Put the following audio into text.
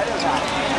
还有啥？